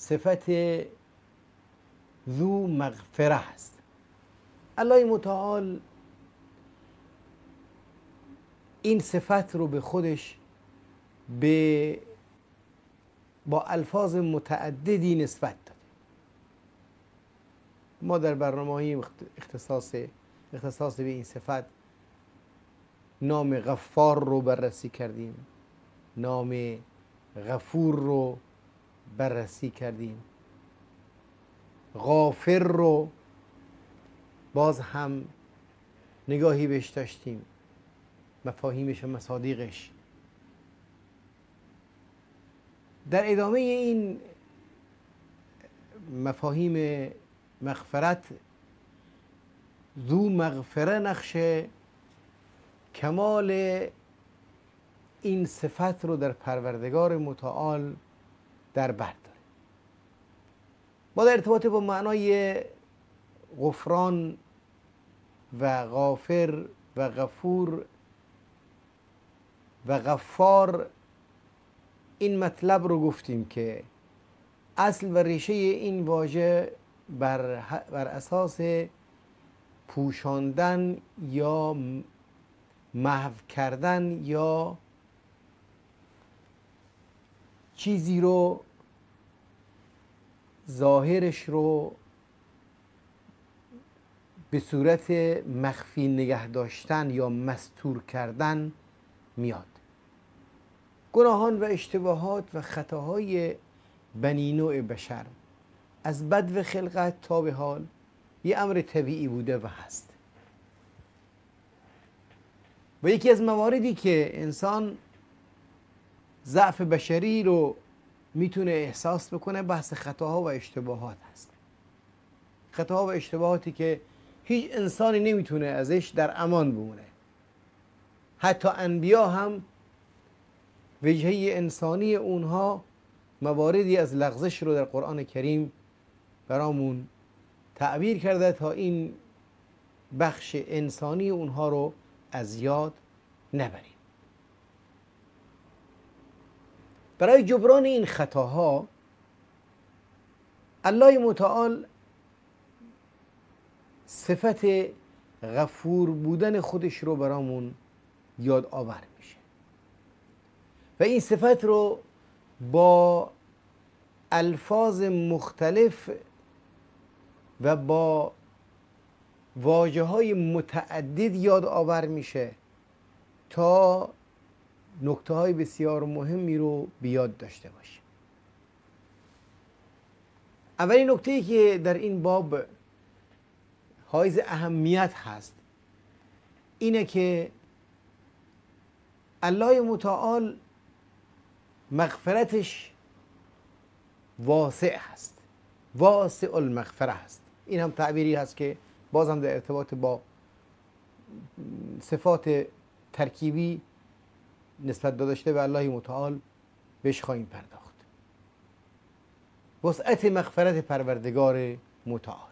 صفت ذو مغفره هست الله متعال این صفت رو به خودش به با الفاظ متعددی نسبت داده. ما در برنامه اختصاص اختصاص به این صفت نام غفار رو بررسی کردیم. نام غفور رو بررسی کردیم. غافر رو باز هم نگاهی بهش داشتیم. مفاهیمش و مصادیقش. در ادامه این مفاهیم مغفرت ذو مغفره نقش کمال این صفت رو در پروردگار متعال در بر داره. با در ارتباط با معنای غفران و غافر و غفور و غفار این مطلب رو گفتیم که اصل و ریشه این واژه بر, بر اساس پوشاندن یا محو کردن یا چیزی رو ظاهرش رو به صورت مخفی نگه داشتن یا مستور کردن میاد. گناهان و اشتباهات و خطاهای بنی نوع بشر از بد و خلقت تا به حال یه امر طبیعی بوده و هست. و یکی از مواردی که انسان ضعف بشری رو می‌تونه احساس بکنه بحث خطاها و اشتباهات هست. خطاها و اشتباهاتی که هیچ انسانی نمی‌تونه ازش در امان بمونه. حتی انبیا هم وجهه انسانی اونها مواردی از لغزش رو در قرآن کریم برامون تعبیر کرده تا این بخش انسانی اونها رو از یاد نبریم. برای جبران این خطاها الله متعال صفت غفور بودن خودش رو برامون یاد آور میشه. و این صفت رو با الفاظ مختلف و با واجه های متعدد یاد آور میشه تا نکته های بسیار مهمی رو بیاد داشته باشه اولین نکته ای که در این باب حائز اهمیت هست اینه که الله متعال مغفرتش واسع هست. واسع المغفره هست. این هم تعبیری هست که بازم در ارتباط با صفات ترکیبی نسبت داشته به الله متعال بهش خواهیم پرداخت. وسعت مغفرت پروردگار متعال.